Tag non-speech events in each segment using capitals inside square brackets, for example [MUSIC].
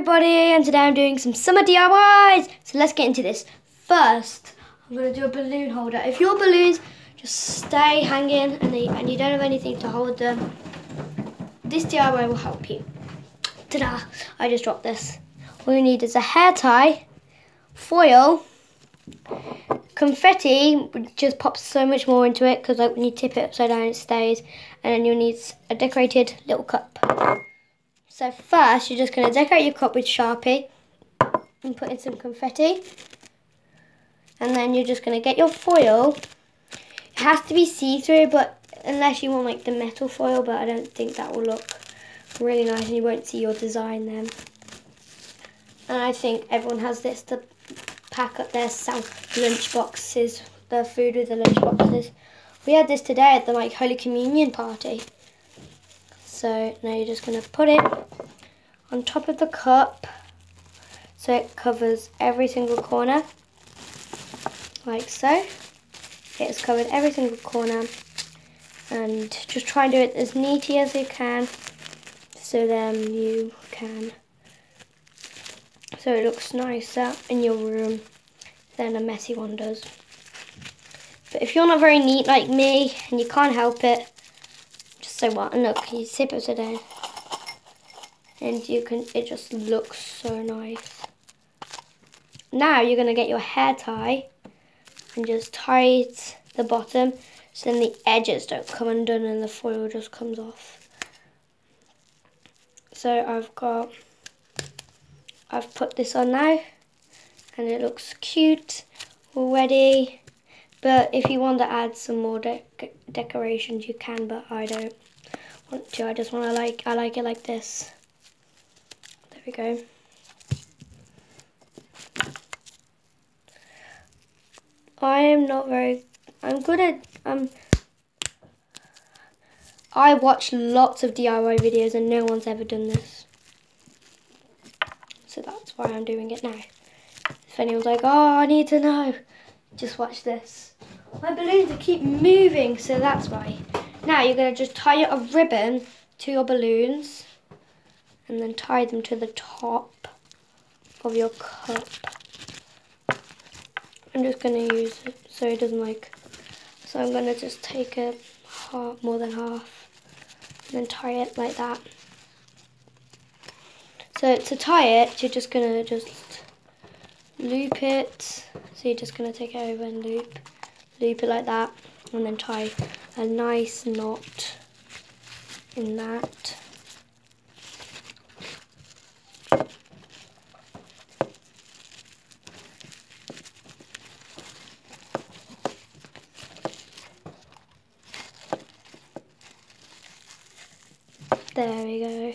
everybody and today I'm doing some summer DIYs. So let's get into this. First, I'm to do a balloon holder. If your balloons just stay hanging and, they, and you don't have anything to hold them, this DIY will help you. Ta-da! I just dropped this. All you need is a hair tie, foil, confetti just pops so much more into it because like when you tip it upside down it stays and then you'll need a decorated little cup. So first, you're just going to decorate your cup with Sharpie and put in some confetti. And then you're just going to get your foil. It has to be see-through, but unless you want like the metal foil, but I don't think that will look really nice and you won't see your design then. And I think everyone has this to pack up their lunch boxes, their food with the lunch boxes. We had this today at the like Holy Communion party. So now you're just going to put it on top of the cup so it covers every single corner like so. It's covered every single corner and just try and do it as neatly as you can so then you can so it looks nicer in your room than a messy one does. But if you're not very neat like me and you can't help it, just so what? And look, you zip it down. And you can, it just looks so nice. Now you're to get your hair tie and just tie the bottom so then the edges don't come undone and the foil just comes off. So I've got, I've put this on now and it looks cute already. But if you want to add some more de decorations, you can, but I don't want to. I just want to like, I like it like this. There we go. I am not very, I'm good at, um, I watch lots of DIY videos and no one's ever done this. So that's why I'm doing it now. If anyone's like, oh, I need to know, just watch this. My balloons are keep moving, so that's why. Now you're going to just tie a ribbon to your balloons and then tie them to the top of your cup. I'm just going to use it so it doesn't like, so I'm going to just take it half, more than half and then tie it like that. So to tie it, you're just going to just loop it. So you're just going to take it over and loop, loop it like that and then tie a nice knot in that. There we go.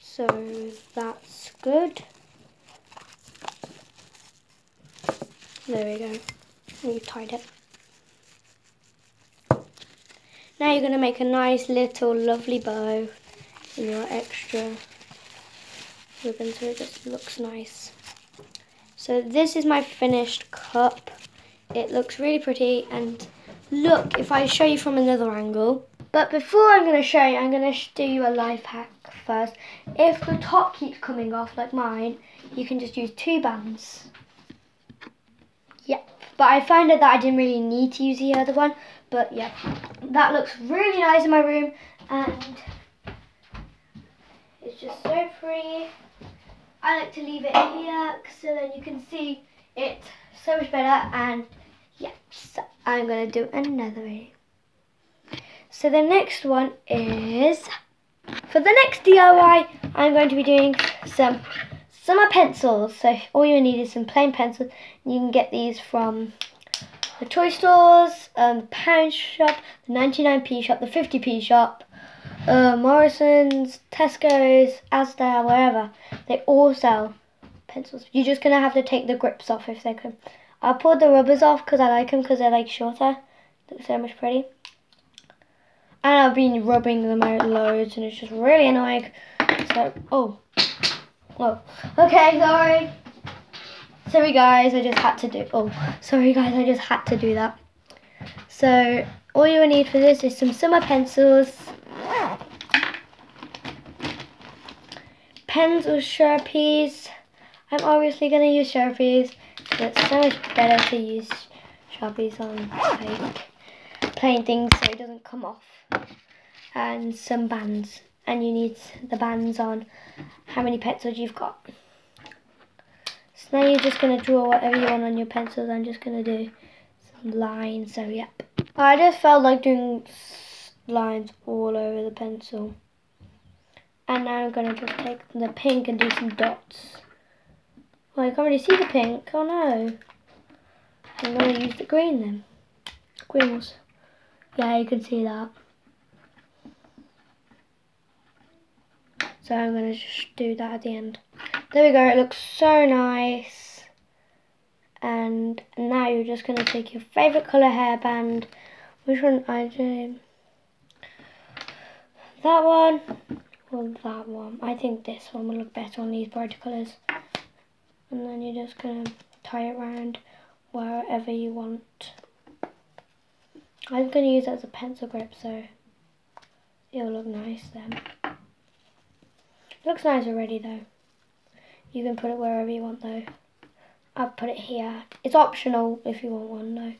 So that's good. There we go. You've tied it. Now you're going to make a nice little lovely bow in your extra ribbon so it just looks nice. So this is my finished cup. It looks really pretty and look if I show you from another angle. But before I'm going to show you, I'm going to do you a life hack first. If the top keeps coming off like mine, you can just use two bands. Yep. But I found out that I didn't really need to use the other one. But yeah, that looks really nice in my room. And it's just so pretty. I like to leave it here so then you can see it so much better. And yeah, so I'm going to do another video. So the next one is, for the next DIY, I'm going to be doing some summer pencils. So all you need is some plain pencils. You can get these from the toy stores, um, the pound shop, the 99p shop, the 50p shop, uh, Morrison's, Tesco's, Asda, wherever. They all sell pencils. You're just going to have to take the grips off if they can. I pulled the rubbers off because I like them because they're like shorter. Look so much pretty. And I've been rubbing them out loads and it's just really annoying. So, oh, Oh, okay, sorry. Sorry guys, I just had to do, oh, sorry guys, I just had to do that. So, all you will need for this is some summer pencils. pens or Sharpies. I'm obviously going to use Sharpies. It's so much better to use Sharpies on like plain things so it doesn't come off. And some bands. And you need the bands on how many pencils you've got. So now you're just going to draw whatever you want on your pencils. I'm just going to do some lines. So yep. I just felt like doing lines all over the pencil. And now I'm going to just take the pink and do some dots. Oh, I can't really see the pink. Oh no. I'm going to use the green then. Green was... Yeah, you can see that. So I'm going to just do that at the end. There we go. It looks so nice. And now you're just going to take your favourite colour hairband. Which one I do? That one or that one. I think this one will look better on these brighter colours. And then you're just going to tie it around wherever you want. I'm going to use it as a pencil grip so it'll look nice then. Looks nice already though. You can put it wherever you want though. I've put it here. It's optional if you want one though.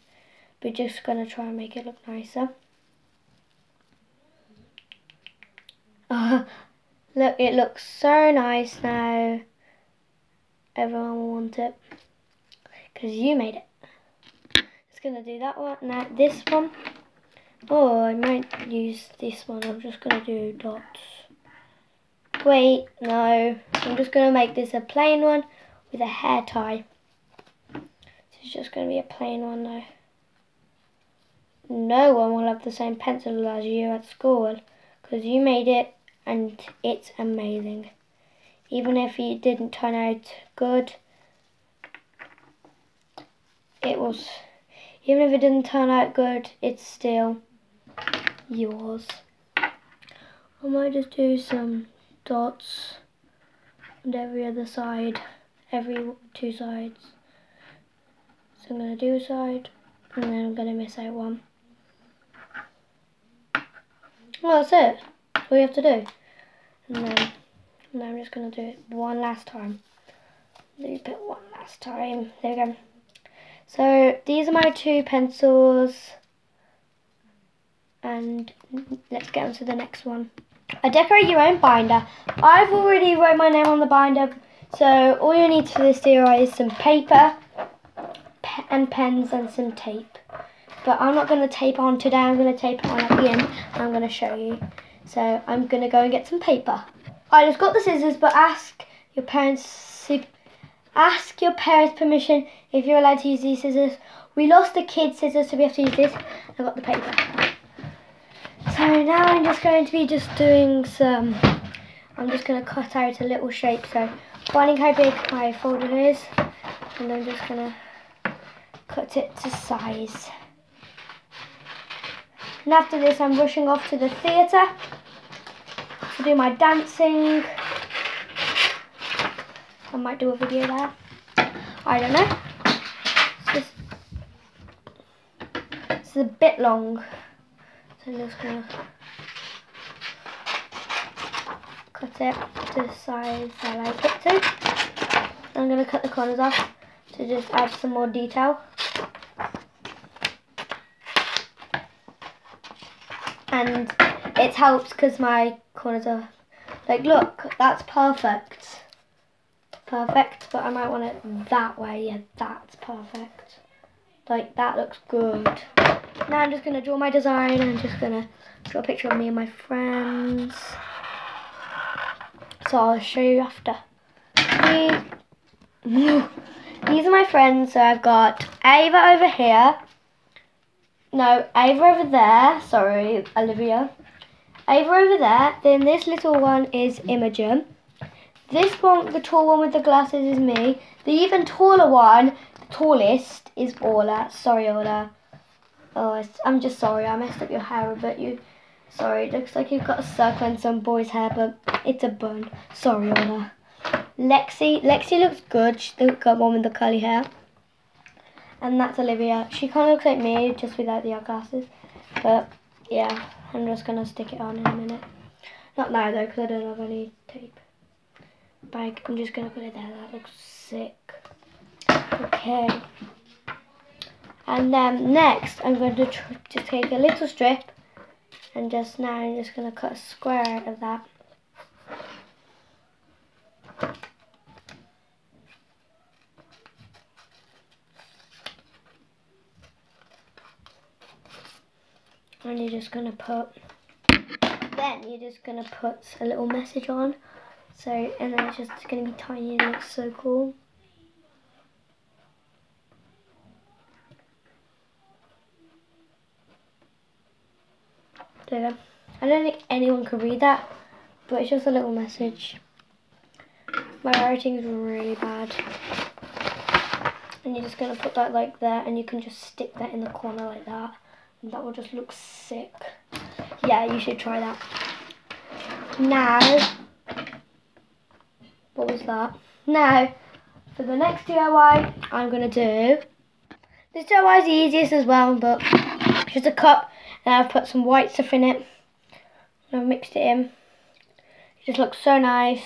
We're just going to try and make it look nicer. Uh, [LAUGHS] look, it looks so nice now. Everyone will want it. Because you made it. Just going to do that one. Now this one. Oh, I might use this one. I'm just going to do dots. Wait, no. I'm just going to make this a plain one with a hair tie. This is just going to be a plain one though. No one will have the same pencil as you at school because you made it and it's amazing. Even if it didn't turn out good, it was, even if it didn't turn out good, it's still yours. I might just do some dots on every other side, every two sides. So I'm going to do a side and then I'm going to miss out one. Well, that's it all you have to do. And then now I'm just going to do it one last time. Loop it one last time. There we go. So these are my two pencils. And let's get on to the next one. I decorate your own binder. I've already wrote my name on the binder. So all you need for this DIY is some paper pe and pens and some tape. But I'm not going to tape on today. I'm going to tape on at the end. I'm going to show you. So I'm going to go and get some paper. I just got the scissors, but ask your parents ask your parents permission if you're allowed to use these scissors. We lost the kids' scissors, so we have to use this. I got the paper. So now I'm just going to be just doing some, I'm just going to cut out a little shape. So finding how big my folder is, and I'm just going to cut it to size. And after this, I'm rushing off to the theatre to do my dancing. I might do a video there. I don't know. It's, this is a bit long. So I'm just going to cut it to the size I like it to. I'm going to cut the corners off to just add some more detail. and it helps because my corners are like look that's perfect. Perfect but I might want it that way yeah that's perfect. Like that looks good. Now I'm just gonna draw my design I'm just gonna draw a picture of me and my friends. So I'll show you after. [LAUGHS] These are my friends so I've got Ava over here. No, Ava over there. Sorry, Olivia. Ava over there. Then this little one is Imogen. This one, the tall one with the glasses, is me. The even taller one, the tallest, is Orla. Sorry, Orla. Oh, I'm just sorry. I messed up your hair a bit. You, sorry. It looks like you've got a circle in some boy's hair, but it's a bun. Sorry, Orla. Lexi. Lexi looks good. She's the one with the curly hair and that's Olivia. She kind of looks like me, just without the glasses. But yeah, I'm just gonna stick it on in a minute. Not now though, because I don't have any tape. bag. I'm just going to put it there. That looks sick. Okay. And then next, I'm going to just take a little strip and just now I'm just going to cut a square out of that. And you're just going to put, then you're just going to put a little message on. So, and then it's just going to be tiny and looks so cool. There you go. I don't think anyone could read that, but it's just a little message. My writing is really bad. And you're just going to put that like there, and you can just stick that in the corner like that. That will just look sick. Yeah, you should try that. Now, what was that? Now, for the next DIY, I'm going to do, this DIY is the easiest as well, but just a cup and I've put some white stuff in it. And I've mixed it in. It just looks so nice.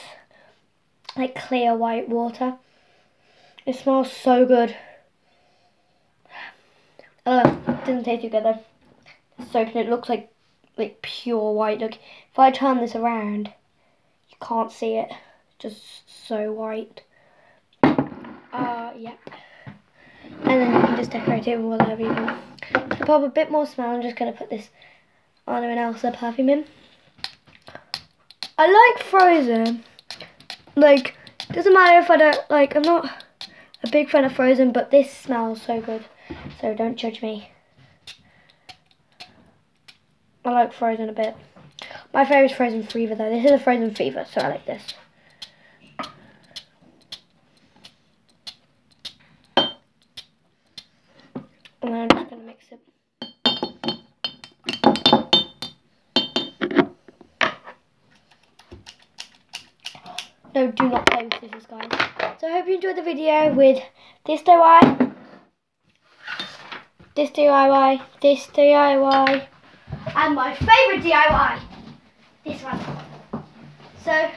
Like clear white water. It smells so good. Oh, it doesn't taste too good though. So it looks like like pure white. Look, if I turn this around, you can't see it. Just so white. Uh, yeah. And then you can just decorate it with whatever you want. To pop a bit more smell, I'm just going to put this Anna and Elsa perfume in. I like Frozen. Like, doesn't matter if I don't, like, I'm not a big fan of Frozen, but this smells so good. So don't judge me. I like Frozen a bit. My favourite is Frozen Fever though. This is a Frozen Fever, so I like this. And then I'm just going to mix it. No, do not play with scissors, guys. So I hope you enjoyed the video with this DIY, this DIY, this DIY, and my favourite DIY, this one. So!